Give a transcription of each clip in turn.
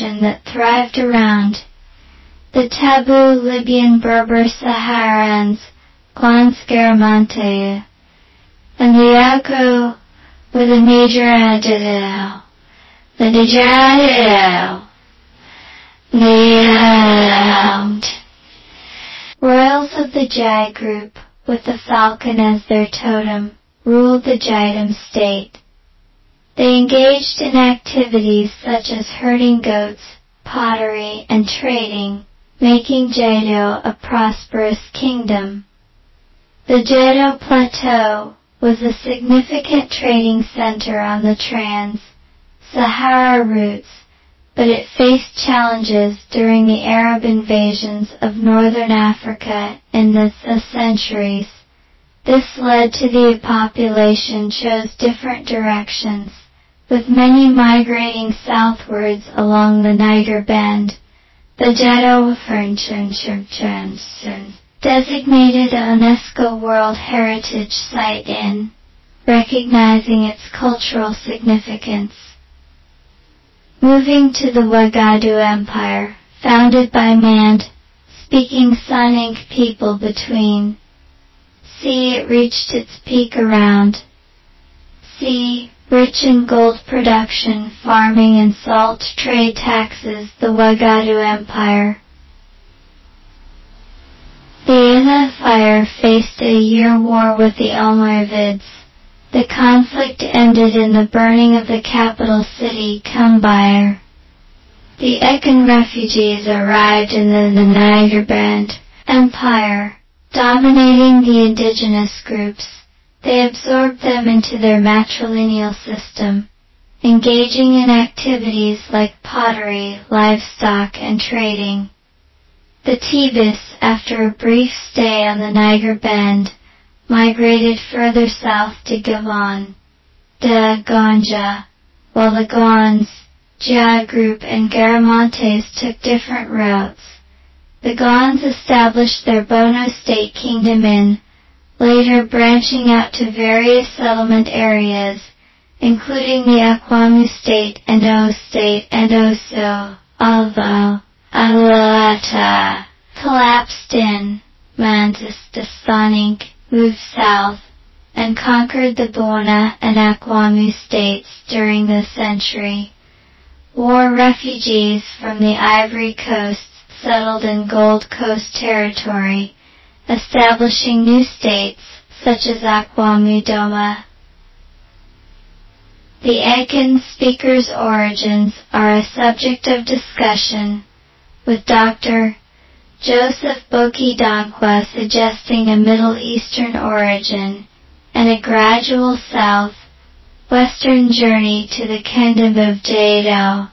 that thrived around the taboo Libyan Berber Saharans, Clans Garamantes, and the Yako with a major adjective. The Dijadil. The um, Royals of the Jai group, with the falcon as their totem, ruled the Jaitum state. They engaged in activities such as herding goats, pottery, and trading, making Jado a prosperous kingdom. The Jado Plateau was a significant trading center on the trans-Sahara routes, but it faced challenges during the Arab invasions of northern Africa in the centuries. This led to the population chose different directions, with many migrating southwards along the Niger Bend. The Jado designated a UNESCO World Heritage Site in recognizing its cultural significance. Moving to the Wagadu Empire, founded by Mand, speaking Soninke people between C. It reached its peak around C. Rich in gold production, farming and salt trade taxes, the Wagadu Empire. The Empire faced a year war with the Almoravids. The conflict ended in the burning of the capital city, Kumbire. The Akan refugees arrived in the, the Niger Bend Empire, dominating the indigenous groups. They absorbed them into their matrilineal system, engaging in activities like pottery, livestock, and trading. The Tebis, after a brief stay on the Niger Bend, migrated further south to Gabon, de Ganja, while the Gons, Jia group and Garamantes took different routes. The Gons established their Bono state kingdom in, later branching out to various settlement areas, including the Akwamu state and O state and Oso, although Alalata collapsed in Mantis Sonic moved south and conquered the Bona and Akwamu states during this century. War refugees from the Ivory Coast settled in Gold Coast territory, establishing new states such as Akwamu Doma. The Akan speaker's origins are a subject of discussion with Dr. Joseph Boakye Danquah suggesting a Middle Eastern origin and a gradual south western journey to the kingdom of Jado.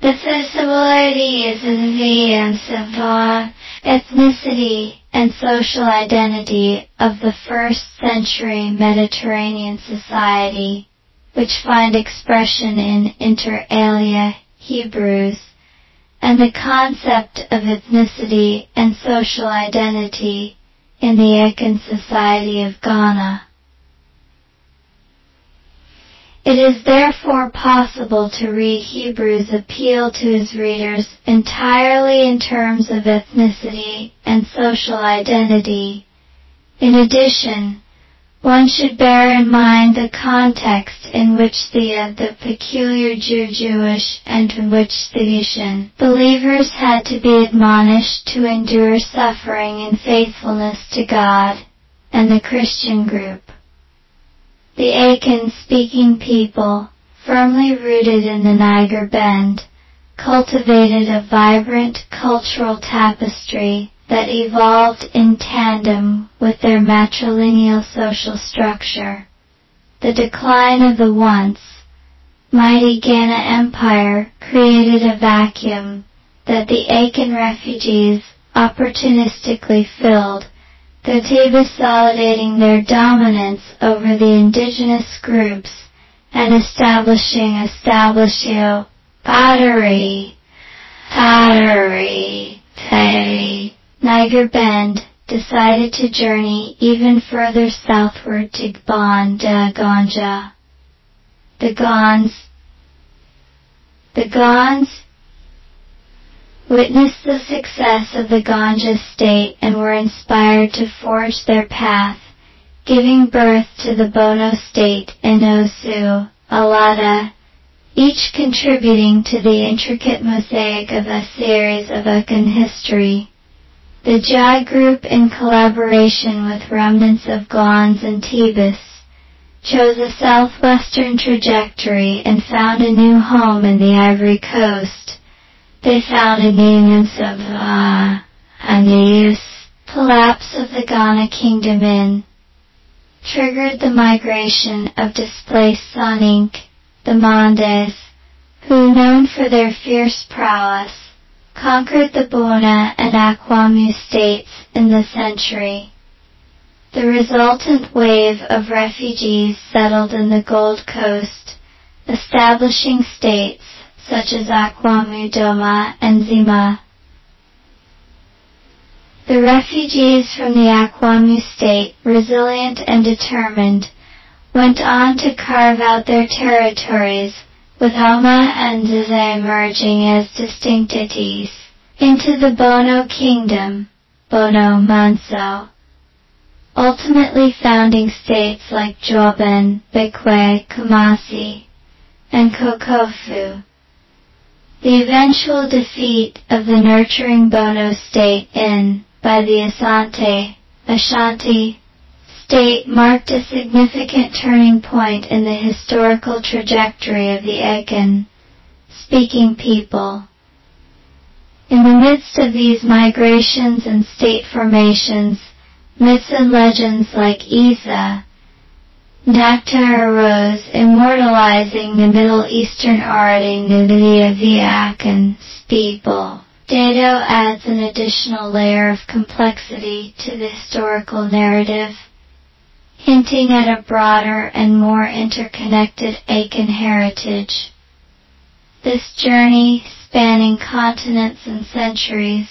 The similarity is in the and simple uh, ethnicity and social identity of the first century Mediterranean society, which find expression in inter alia Hebrews and the concept of ethnicity and social identity in the Akan society of Ghana. It is therefore possible to read Hebrews' appeal to his readers entirely in terms of ethnicity and social identity. In addition, one should bear in mind the context in which the, uh, the peculiar Jew-Jewish and in which the believers had to be admonished to endure suffering in faithfulness to God and the Christian group. The Akan-speaking people, firmly rooted in the Niger Bend, cultivated a vibrant cultural tapestry that evolved in tandem with their matrilineal social structure. The decline of the once mighty Ghana Empire created a vacuum that the Akan refugees opportunistically filled, consolidating their dominance over the indigenous groups and establishing establishing pottery, pottery, pottery, Niger Bend decided to journey even further southward to Banda Ganja. The Gons The Gons witnessed the success of the Ganja state and were inspired to forge their path, giving birth to the Bono state and Osu, Alata, each contributing to the intricate mosaic of a series of Akan history. The Jai group in collaboration with remnants of Gons and Tebas chose a southwestern trajectory and found a new home in the Ivory Coast. They founded names of uh, Anais, collapse of the Ghana kingdom in, triggered the migration of displaced Soninke, the Mandes, who known for their fierce prowess, conquered the Bona and Akwamu states in the century. The resultant wave of refugees settled in the Gold Coast, establishing states such as Akwamu Doma and Zima. The refugees from the Akwamu state, resilient and determined, went on to carve out their territories, with Homa and Zaza emerging as distinct entities, into the Bono kingdom, Bono Manso ultimately founding states like Joben, Bekwai, Kumasi, and Kokofu. The eventual defeat of the nurturing Bono state in, by the Asante, Ashanti, state marked a significant turning point in the historical trajectory of the Akan speaking people. In the midst of these migrations and state formations, myths and legends like Isa, Dacta arose, immortalizing the Middle Eastern identity of the Akan people. Dato adds an additional layer of complexity to the historical narrative, hinting at a broader and more interconnected Akan heritage. This journey, spanning continents and centuries,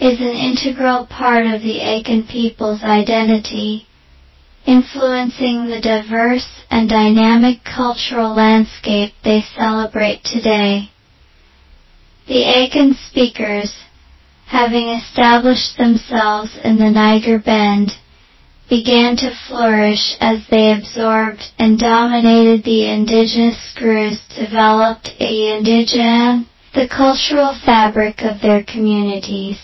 is an integral part of the Akan people's identity, influencing the diverse and dynamic cultural landscape they celebrate today. The Akan speakers, having established themselves in the Niger Bend, began to flourish as they absorbed and dominated the indigenous groups developed a indigen, the cultural fabric of their communities.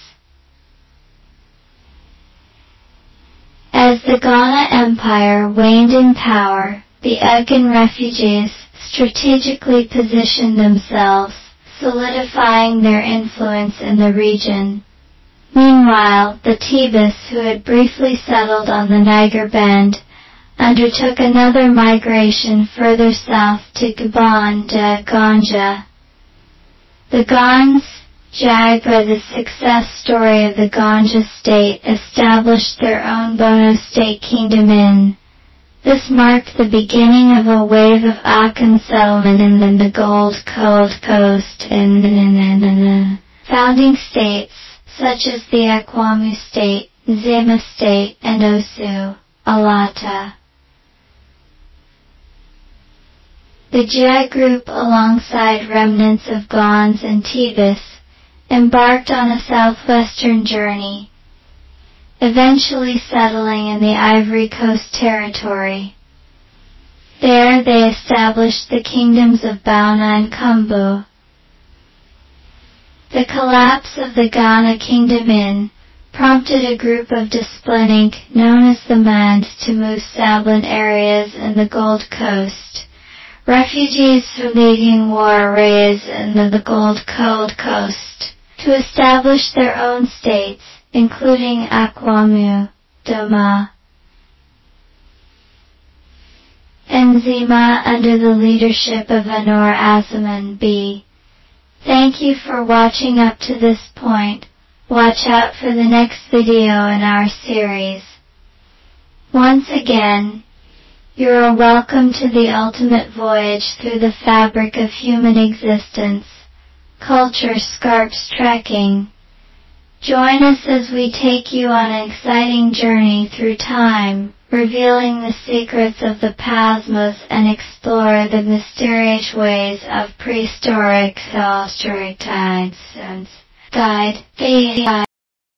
As the Ghana Empire waned in power, the Akan refugees strategically positioned themselves, solidifying their influence in the region. Meanwhile, the Tebas, who had briefly settled on the Niger Bend, undertook another migration further south to Gabon de Ganja. The Gons Jagba, the success story of the Ganja state, established their own Bono state kingdom in. This marked the beginning of a wave of Akan settlement in the Gold Coast and the founding states such as the Akwamu state, Zema state, and Osu, Alata. The Jai group alongside remnants of Gons and Tebas embarked on a southwestern journey, eventually settling in the Ivory Coast territory. There they established the kingdoms of Bauna and Kumbu. The collapse of the Ghana kingdom in prompted a group of Displenik known as the Mand to move Sablin areas in the Gold Coast. Refugees from the War raised in the Gold Coast to establish their own states, including Akwamu, Doma, and Zima under the leadership of Anor Azaman B. Thank you for watching up to this point. Watch out for the next video in our series. Once again, you are welcome to the ultimate voyage through the fabric of human existence Culture Scarps Trekking. Join us as we take you on an exciting journey through time, revealing the secrets of the cosmos and explore the mysterious ways of prehistoric. Guide, Guide.